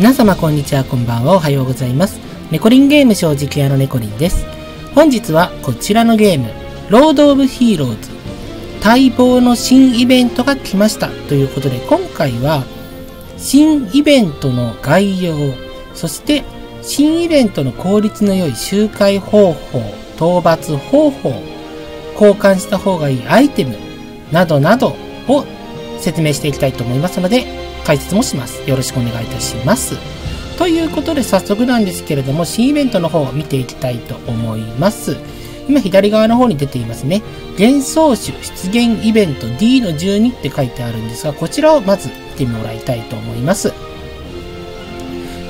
皆様こんにちは、こんばんは、おはようございます。ネコリンゲーム正直屋のネコリンです。本日はこちらのゲーム、ロード・オブ・ヒーローズ、待望の新イベントが来ましたということで、今回は新イベントの概要、そして新イベントの効率の良い周回方法、討伐方法、交換した方がいいアイテムなどなどを説明していきたいと思いますので、解説もします。よろしくお願いいたします。ということで早速なんですけれども、新イベントの方を見ていきたいと思います。今左側の方に出ていますね。幻想種出現イベント D の12って書いてあるんですが、こちらをまず見てもらいたいと思います。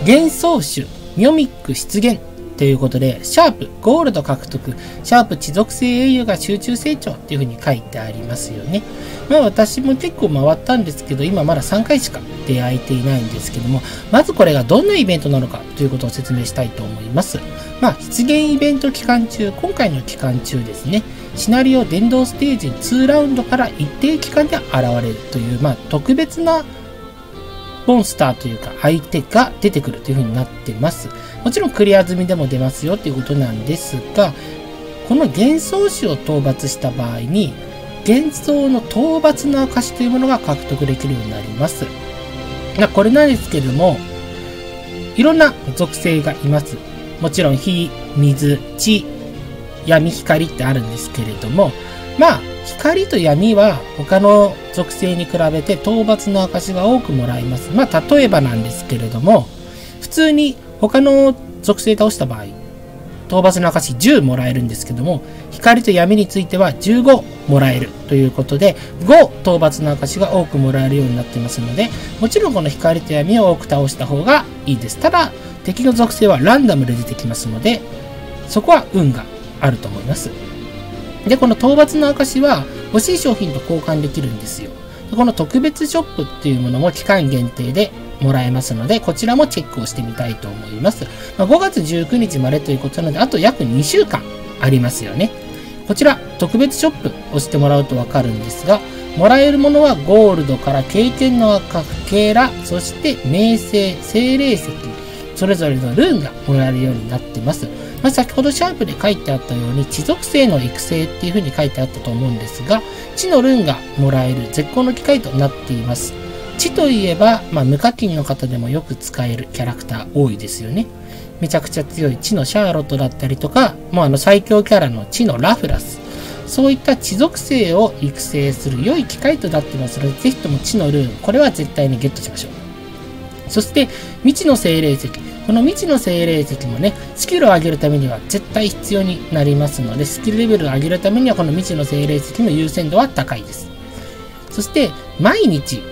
幻想種ミョミック出現ということで、シャープ、ゴールド獲得、シャープ、地属性英雄が集中成長っていう風に書いてありますよね。まあ私も結構回ったんですけど、今まだ3回しか出会えていないんですけども、まずこれがどんなイベントなのかということを説明したいと思います。まあ、出現イベント期間中、今回の期間中ですね、シナリオ電動ステージ2ラウンドから一定期間で現れるという、まあ、特別なモンスターというか相手が出てくるという風になってます。もちろんクリア済みでも出ますよっていうことなんですが、この幻想種を討伐した場合に、幻想の討伐の証というものが獲得できるようになります。これなんですけども、いろんな属性がいます。もちろん火、水、地、闇、光ってあるんですけれども、まあ、光と闇は他の属性に比べて討伐の証が多くもらえます。まあ、例えばなんですけれども、普通に他の属性倒した場合、討伐の証10もらえるんですけども、光と闇については15もらえるということで、5討伐の証が多くもらえるようになってますので、もちろんこの光と闇を多く倒した方がいいです。ただ、敵の属性はランダムで出てきますので、そこは運があると思います。で、この討伐の証は欲しい商品と交換できるんですよ。この特別ショップっていうものも期間限定でもらえますので、こちらもチェックをしてみたいと思います。まあ、5月19日までということなので、あと約2週間ありますよね。こちら、特別ショップ押してもらうとわかるんですが、もらえるものはゴールドから経験の赤、ケーラ、そして名声、精霊石、それぞれのルーンがもらえるようになってます。まあ、先ほどシャープで書いてあったように、地属性の育成っていう風に書いてあったと思うんですが、地のルーンがもらえる絶好の機会となっています。地といえば、まあ、無課金の方でもよく使えるキャラクター多いですよね。めちゃくちゃ強い地のシャーロットだったりとか、もうあの最強キャラの地のラフラス。そういった地属性を育成する良い機会となってますので、ぜひとも地のルーン、これは絶対にゲットしましょう。そして、未知の精霊石。この未知の精霊石もね、スキルを上げるためには絶対必要になりますので、スキルレベルを上げるためにはこの未知の精霊石の優先度は高いです。そして、毎日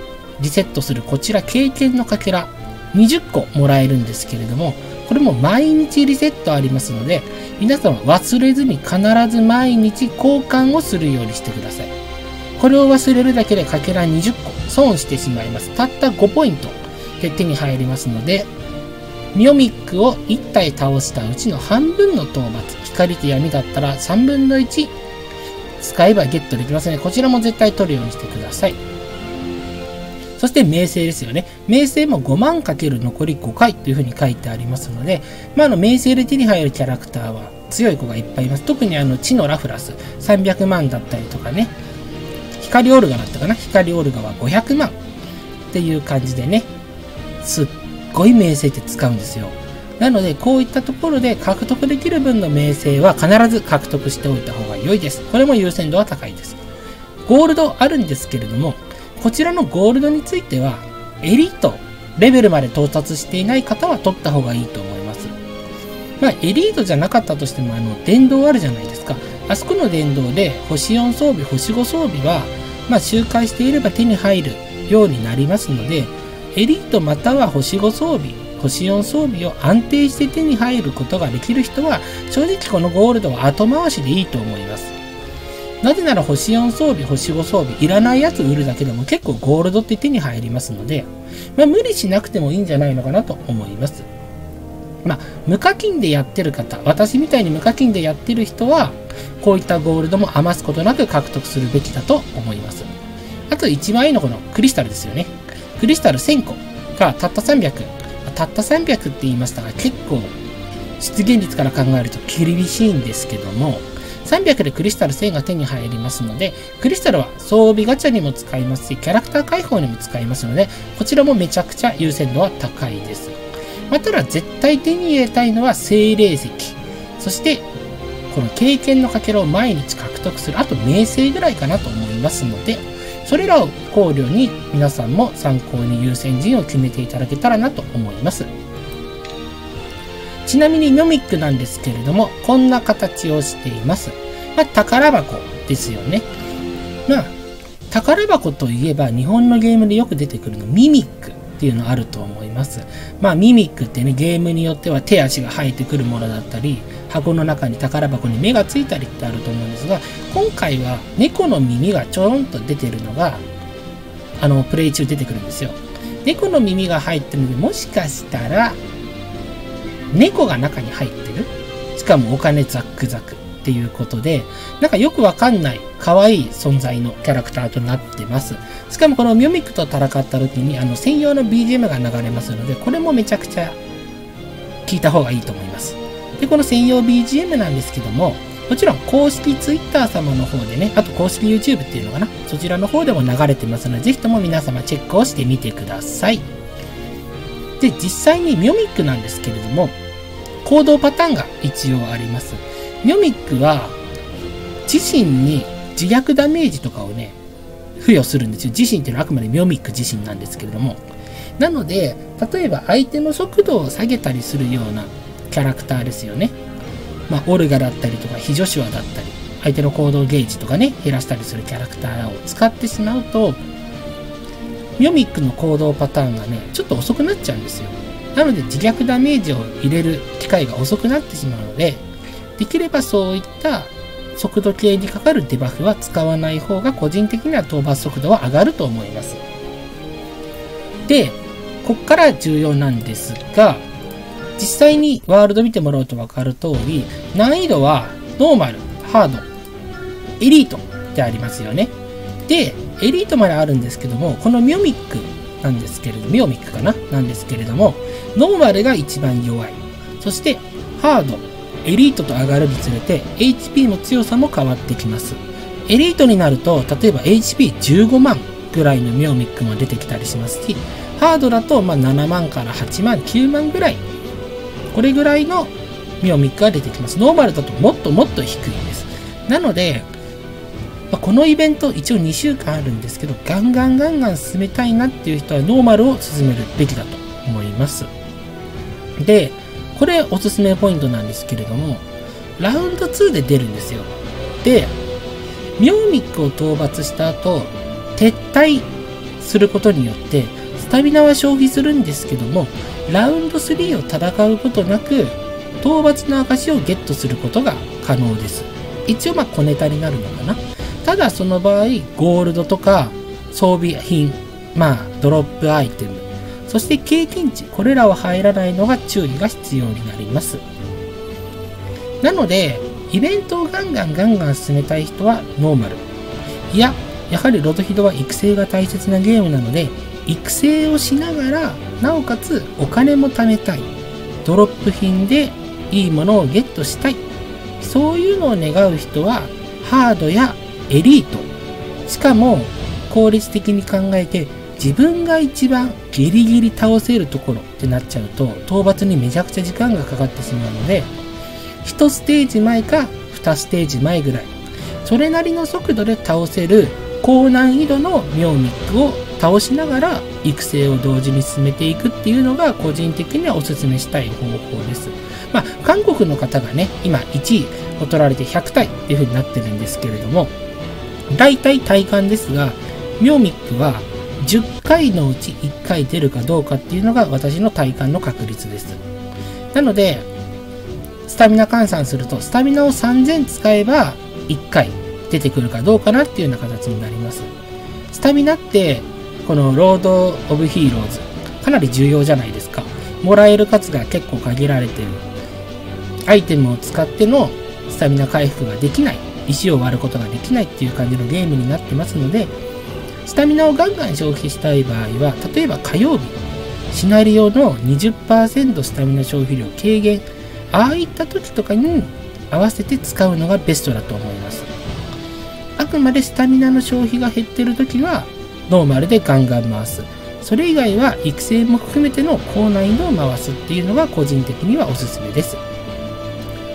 リセットするこちら経験のかけら20個もらえるんですけれども、これも毎日リセットありますので、皆さん忘れずに必ず毎日交換をするようにしてください。これを忘れるだけでかけら20個損してしまいます。たった5ポイントで手に入りますので、ミオミックを1体倒したうちの半分の討伐、光と闇だったら3分の1使えばゲットできますので、こちらも絶対取るようにしてください。そして名声ですよね。名声も5万かける残り5回というふうに書いてありますので、まあ、あの名声で手に入るキャラクターは強い子がいっぱいいます。特にあの、地のラフラス300万だったりとかね、光オルガだったかな光オルガは500万っていう感じでね、すっごい名声って使うんですよ。なので、こういったところで獲得できる分の名声は必ず獲得しておいた方が良いです。これも優先度は高いです。ゴールドあるんですけれども、こちらのゴールドについては、エリートレベルまで到達していない方は取った方がいいと思います。まあ、エリートじゃなかったとしても、あの、電動あるじゃないですか。あそこの電動で、星4装備、星5装備は、まあ、周回していれば手に入るようになりますので、エリートまたは星5装備、星4装備を安定して手に入ることができる人は、正直このゴールドは後回しでいいと思います。なぜなら星4装備、星5装備、いらないやつ売るだけでも結構ゴールドって手に入りますので、まあ、無理しなくてもいいんじゃないのかなと思います。まあ、無課金でやってる方、私みたいに無課金でやってる人は、こういったゴールドも余すことなく獲得するべきだと思います。あと一番いいのこのクリスタルですよね。クリスタル1000個がたった300。たった300って言いましたが、結構、出現率から考えると厳しいんですけども、300でクリスタル1000が手に入りますので、クリスタルは装備ガチャにも使いますし、キャラクター解放にも使いますので、こちらもめちゃくちゃ優先度は高いです。まあ、ただ絶対手に入れたいのは精霊石。そして、この経験のかけらを毎日獲得する。あと、名声ぐらいかなと思いますので、それらを考慮に皆さんも参考に優先順位を決めていただけたらなと思います。ちなみにミョミックなんですけれども、こんな形をしています。まあ、宝箱ですよね。まあ、宝箱といえば日本のゲームでよく出てくるのミミックっていうのあると思います。まあ、ミミックってね、ゲームによっては手足が生えてくるものだったり、箱の中に宝箱に目がついたりってあると思うんですが、今回は猫の耳がちょろんと出てるのが、あの、プレイ中出てくるんですよ。猫の耳が入ってるので、もしかしたら、猫が中に入ってる？しかもお金ザックザクっていうことで、なんかよくわかんない可愛い存在のキャラクターとなってます。しかもこのミョミックと戦った時にあの専用の BGM が流れますので、これもめちゃくちゃ聞いた方がいいと思います。で、この専用 BGM なんですけども、もちろん公式 Twitter 様の方でね、あと公式 YouTube っていうのかな、そちらの方でも流れてますので、ぜひとも皆様チェックをしてみてください。で、実際にミョミックなんですけれども、行動パターンが一応あります。ミョミックは、自身に自虐ダメージとかをね、付与するんですよ。自身っていうのはあくまでミョミック自身なんですけれども。なので、例えば相手の速度を下げたりするようなキャラクターですよね。まあ、オルガだったりとか、非女子話だったり、相手の行動ゲージとかね、減らしたりするキャラクターを使ってしまうと、ミョミックの行動パターンがね、ちょっと遅くなっちゃうんですよ。なので自虐ダメージを入れる機会が遅くなってしまうので、できればそういった速度計にかかるデバフは使わない方が個人的には討伐速度は上がると思います。で、こっから重要なんですが、実際にワールド見てもらうと分かる通り、難易度はノーマル、ハード、エリートってありますよね。で、エリートまであるんですけども、このミョミックなんですけれども、ミョミックかな？なんですけれども、ノーマルが一番弱い。そして、ハード、エリートと上がるにつれて、HP の強さも変わってきます。エリートになると、例えば HP15 万ぐらいのミョミックも出てきたりしますし、ハードだとま7万から8万、9万ぐらい。これぐらいのミョミックが出てきます。ノーマルだともっともっと低いです。なので、まこのイベント一応2週間あるんですけど、ガンガンガンガン進めたいなっていう人はノーマルを進めるべきだと思います。で、これおすすめポイントなんですけれども、ラウンド2で出るんですよ。で、ミョーミックを討伐した後、撤退することによって、スタミナは消費するんですけども、ラウンド3を戦うことなく、討伐の証をゲットすることが可能です。一応まあ小ネタになるのかな。ただその場合、ゴールドとか装備品、まあドロップアイテム、そして経験値、これらは入らないのが注意が必要になります。なので、イベントをガンガンガンガン進めたい人はノーマル。いや、やはりロトヒドは育成が大切なゲームなので、育成をしながら、なおかつお金も貯めたい。ドロップ品でいいものをゲットしたい。そういうのを願う人は、ハードやエリート。しかも、効率的に考えて自分が一番ギリギリ倒せるところってなっちゃうと、討伐にめちゃくちゃ時間がかかってしまうので、1ステージ前か2ステージ前ぐらい、それなりの速度で倒せる高難易度のミョーミックを倒しながら育成を同時に進めていくっていうのが個人的にはお勧めしたい方法です。まあ、韓国の方がね、今1位を取られて100体っていう風になってるんですけれども、大体体感ですが、ミョーミックは10回のうち1回出るかどうかっていうのが私の体感の確率です。なので、スタミナ換算すると、スタミナを3000使えば1回出てくるかどうかなっていうような形になります。スタミナって、このロード・オブ・ヒーローズ、かなり重要じゃないですか。もらえる数が結構限られてる。アイテムを使ってのスタミナ回復ができない。石を割ることができないっていう感じのゲームになってますので、スタミナをガンガン消費したい場合は、例えば火曜日シナリオの20%スタミナ消費量軽減ああいった時とかに合わせて使うのがベストだと思いますあくまでスタミナの消費が減ってる時はノーマルでガンガン回す。それ以外は育成も含めての高難易度を回すっていうのが個人的にはおすすめです。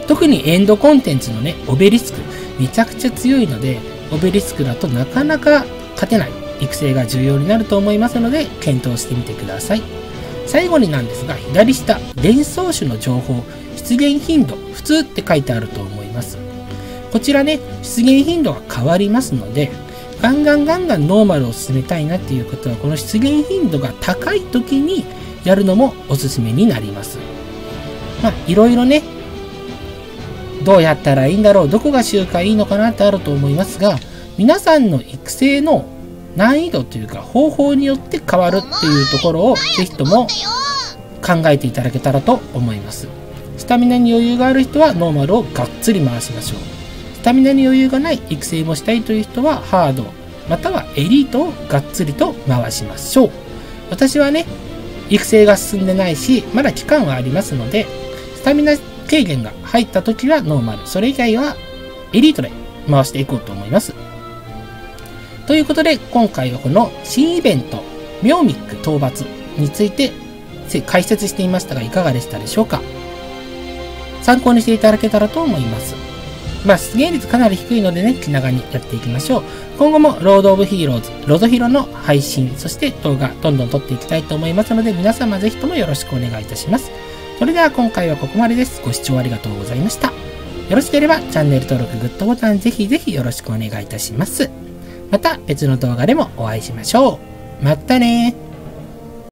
特にエンドコンテンツのねオベリスクめちゃくちゃ強いのでオベリスクだとなかなか勝てない。育成が重要になると思いますので検討してみてください。最後になんですが左下伝送種の情報出現頻度普通って書いてあると思います。こちらね出現頻度が変わりますのでガンガンガンガンノーマルを進めたいなっていうことはこの出現頻度が高い時にやるのもおすすめになりますまあいろいろねどうやったらいいんだろうどこが周回いいのかなってあると思いますが皆さんの育成の難易度というか方法によって変わるっていうところをぜひとも考えていただけたらと思いますスタミナに余裕がある人はノーマルをがっつり回しましょうタミナに余裕がない育成もしたいという人はハードまたはエリートをがっつりと回しましょう。私はね育成が進んでないしまだ期間はありますのでスタミナ軽減が入った時はノーマル。それ以外はエリートで回していこうと思います。ということで今回はこの新イベントミョーミック討伐について解説していましたがいかがでしたでしょうか？参考にしていただけたらと思います。まあ、出現率かなり低いのでね、気長にやっていきましょう。今後もロード・オブ・ヒーローズ、ロゾヒロの配信、そして動画、どんどん撮っていきたいと思いますので、皆様ぜひともよろしくお願いいたします。それでは今回はここまでです。ご視聴ありがとうございました。よろしければチャンネル登録、グッドボタンぜひぜひよろしくお願いいたします。また別の動画でもお会いしましょう。またね